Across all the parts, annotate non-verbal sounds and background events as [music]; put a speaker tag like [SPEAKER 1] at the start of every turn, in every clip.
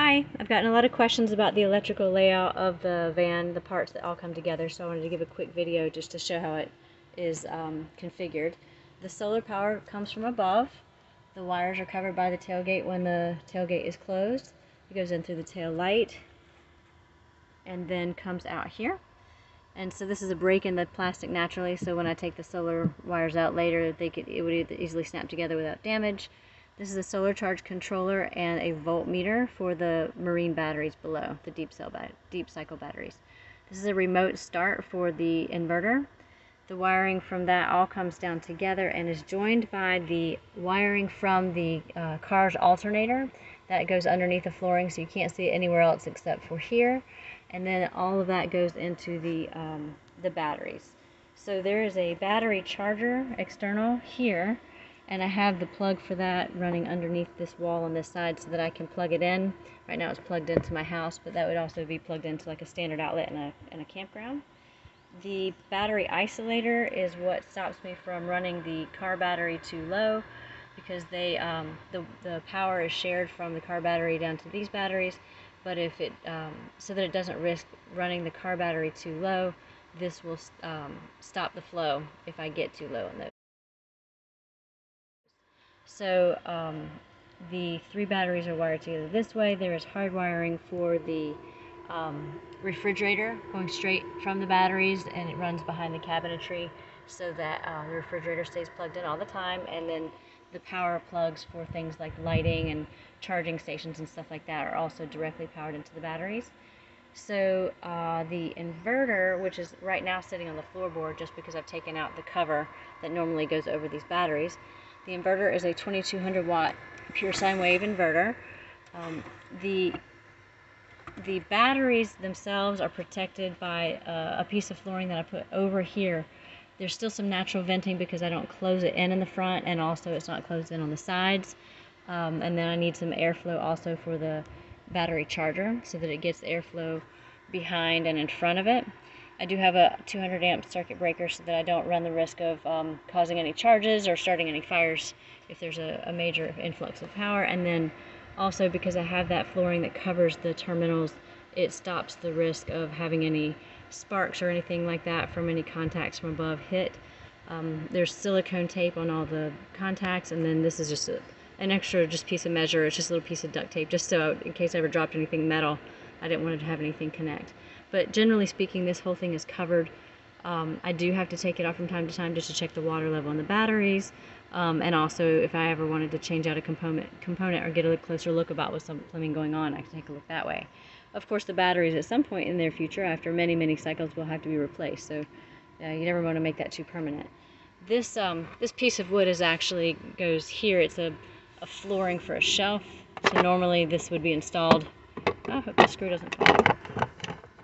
[SPEAKER 1] Hi, I've gotten a lot of questions about the electrical layout of the van, the parts that all come together, so I wanted to give a quick video just to show how it is um, configured. The solar power comes from above. The wires are covered by the tailgate when the tailgate is closed. It goes in through the tail light and then comes out here. And so this is a break in the plastic naturally, so when I take the solar wires out later, they could, it would easily snap together without damage. This is a solar charge controller and a voltmeter for the marine batteries below, the deep, cell deep cycle batteries. This is a remote start for the inverter. The wiring from that all comes down together and is joined by the wiring from the uh, car's alternator that goes underneath the flooring so you can't see it anywhere else except for here. And then all of that goes into the, um, the batteries. So there is a battery charger external here and I have the plug for that running underneath this wall on this side so that I can plug it in. Right now it's plugged into my house, but that would also be plugged into like a standard outlet in a, in a campground. The battery isolator is what stops me from running the car battery too low because they um, the, the power is shared from the car battery down to these batteries but if it um, so that it doesn't risk running the car battery too low this will um, stop the flow if I get too low in those. So um, the three batteries are wired together this way. There is hard wiring for the um, refrigerator going straight from the batteries and it runs behind the cabinetry so that uh, the refrigerator stays plugged in all the time and then the power plugs for things like lighting and charging stations and stuff like that are also directly powered into the batteries. So uh, the inverter, which is right now sitting on the floorboard just because I've taken out the cover that normally goes over these batteries, the inverter is a 2200 watt pure sine wave inverter. Um, the the batteries themselves are protected by uh, a piece of flooring that I put over here. There's still some natural venting because I don't close it in in the front and also it's not closed in on the sides. Um, and then I need some airflow also for the battery charger so that it gets airflow behind and in front of it. I do have a 200 amp circuit breaker so that I don't run the risk of um, causing any charges or starting any fires if there's a, a, major influx of power. And then also because I have that flooring that covers the terminals, it stops the risk of having any sparks or anything like that from any contacts from above hit. Um, there's silicone tape on all the contacts and then this is just a, an extra just piece of measure. It's just a little piece of duct tape just so in case I ever dropped anything metal, I didn't want to have anything connect. But generally speaking, this whole thing is covered. Um, I do have to take it off from time to time just to check the water level in the batteries. Um, and also, if I ever wanted to change out a component, component or get a closer look about what's something going on, I can take a look that way. Of course, the batteries at some point in their future, after many, many cycles, will have to be replaced. So you never want to make that too permanent. This um, this piece of wood is actually goes here. It's a, a flooring for a shelf. So normally this would be installed. I hope the screw doesn't fall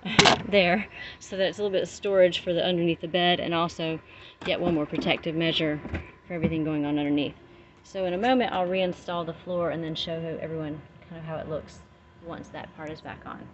[SPEAKER 1] [laughs] there so that it's a little bit of storage for the underneath the bed and also yet one more protective measure for everything going on underneath. So in a moment I'll reinstall the floor and then show everyone kind of how it looks once that part is back on.